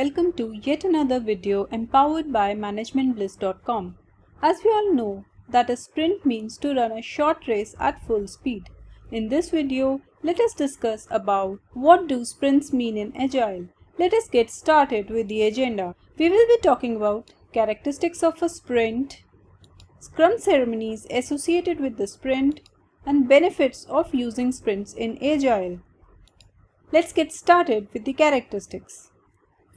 welcome to yet another video empowered by managementbliss.com. As we all know that a sprint means to run a short race at full speed. In this video, let us discuss about what do sprints mean in Agile. Let us get started with the agenda. We will be talking about characteristics of a sprint, scrum ceremonies associated with the sprint, and benefits of using sprints in Agile. Let's get started with the characteristics.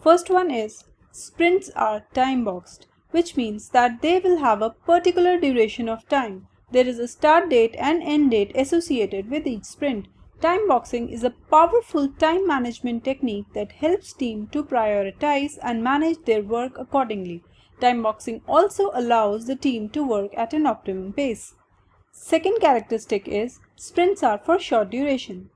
First one is sprints are time boxed, which means that they will have a particular duration of time. There is a start date and end date associated with each sprint. Time boxing is a powerful time management technique that helps team to prioritize and manage their work accordingly. Time boxing also allows the team to work at an optimum pace. Second characteristic is sprints are for short duration.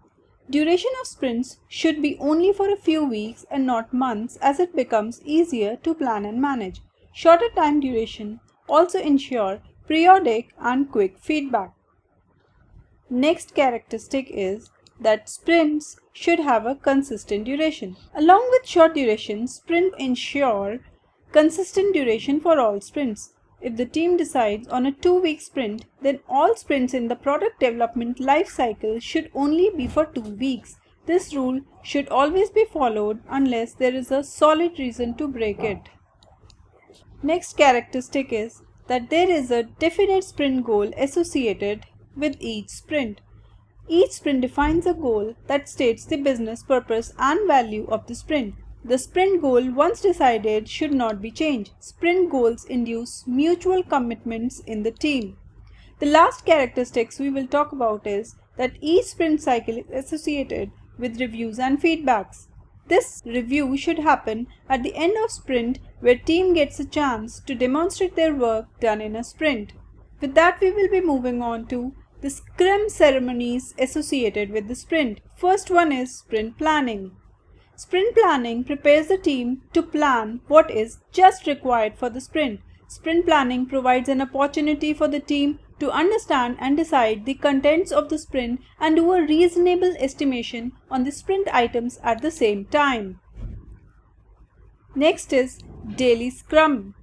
Duration of sprints should be only for a few weeks and not months as it becomes easier to plan and manage. Shorter time duration also ensure periodic and quick feedback. Next characteristic is that sprints should have a consistent duration. Along with short duration, sprint ensure consistent duration for all sprints. If the team decides on a two-week sprint, then all sprints in the product development life cycle should only be for two weeks. This rule should always be followed unless there is a solid reason to break it. Next characteristic is that there is a definite sprint goal associated with each sprint. Each sprint defines a goal that states the business purpose and value of the sprint. The sprint goal once decided should not be changed. Sprint goals induce mutual commitments in the team. The last characteristics we will talk about is that each sprint cycle is associated with reviews and feedbacks. This review should happen at the end of sprint where team gets a chance to demonstrate their work done in a sprint. With that we will be moving on to the scrum ceremonies associated with the sprint. First one is sprint planning. Sprint planning prepares the team to plan what is just required for the sprint. Sprint planning provides an opportunity for the team to understand and decide the contents of the sprint and do a reasonable estimation on the sprint items at the same time. Next is daily scrum.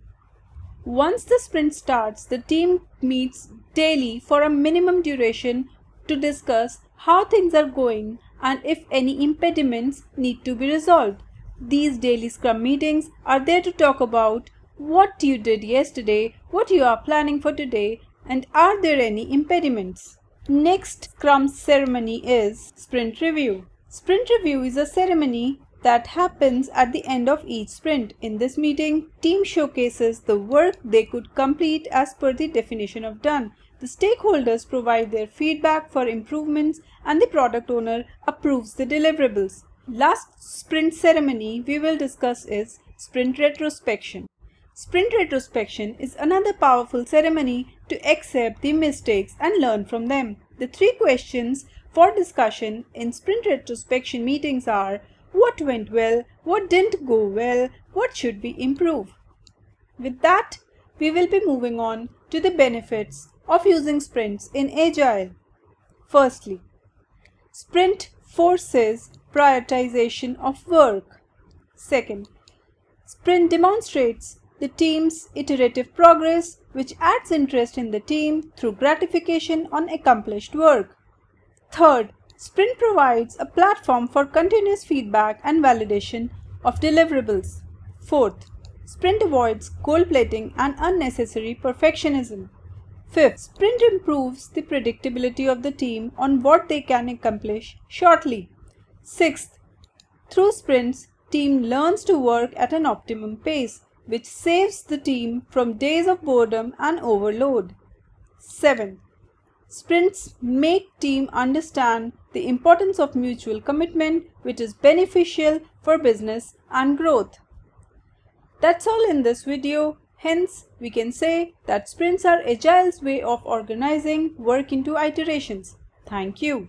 Once the sprint starts, the team meets daily for a minimum duration to discuss how things are going and if any impediments need to be resolved. These daily scrum meetings are there to talk about what you did yesterday, what you are planning for today, and are there any impediments. Next scrum ceremony is sprint review. Sprint review is a ceremony that happens at the end of each sprint. In this meeting, team showcases the work they could complete as per the definition of done. The stakeholders provide their feedback for improvements and the product owner approves the deliverables. Last sprint ceremony we will discuss is sprint retrospection. Sprint retrospection is another powerful ceremony to accept the mistakes and learn from them. The three questions for discussion in sprint retrospection meetings are what went well, what didn't go well, what should we improve. With that, we will be moving on to the benefits of using sprints in Agile. Firstly, sprint forces prioritization of work. Second, sprint demonstrates the team's iterative progress which adds interest in the team through gratification on accomplished work. Third, sprint provides a platform for continuous feedback and validation of deliverables. Fourth, sprint avoids gold plating and unnecessary perfectionism. Fifth, sprint improves the predictability of the team on what they can accomplish shortly. Sixth, through sprints, team learns to work at an optimum pace, which saves the team from days of boredom and overload. Seventh, sprints make team understand the importance of mutual commitment, which is beneficial for business and growth. That's all in this video. Hence, we can say that sprints are Agile's way of organizing work into iterations. Thank you.